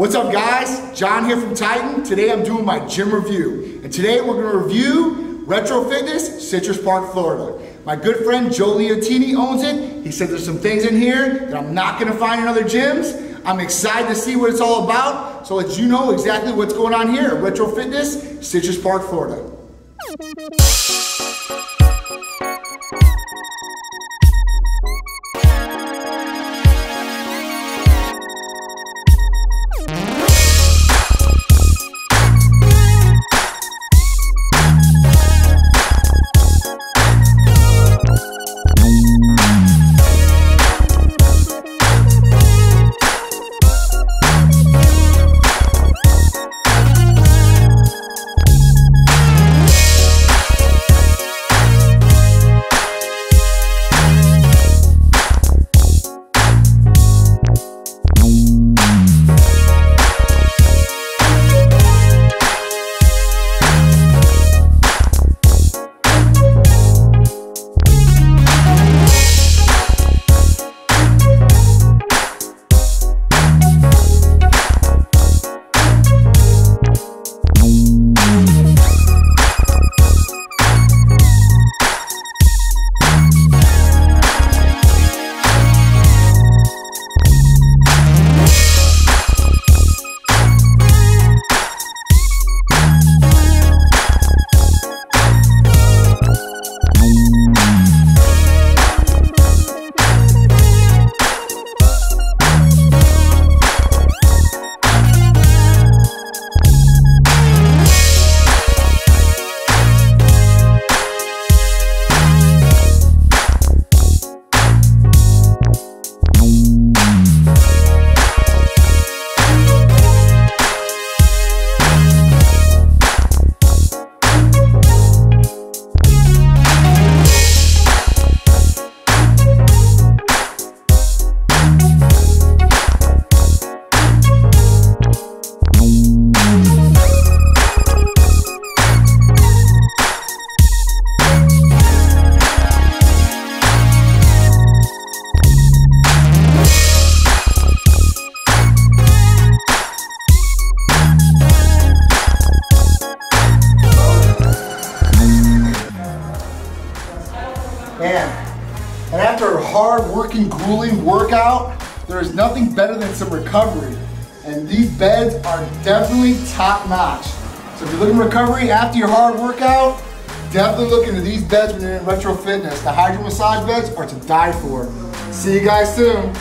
What's up guys? John here from Titan. Today I'm doing my gym review. And today we're gonna review Retro Fitness, Citrus Park, Florida. My good friend Joe Leontini owns it. He said there's some things in here that I'm not gonna find in other gyms. I'm excited to see what it's all about. So let you know exactly what's going on here at Retro Fitness, Citrus Park, Florida. And after a hard working, grueling workout, there is nothing better than some recovery. And these beds are definitely top notch. So if you're looking for recovery after your hard workout, definitely look into these beds when you're in retro fitness. The hydro massage beds are to die for. See you guys soon.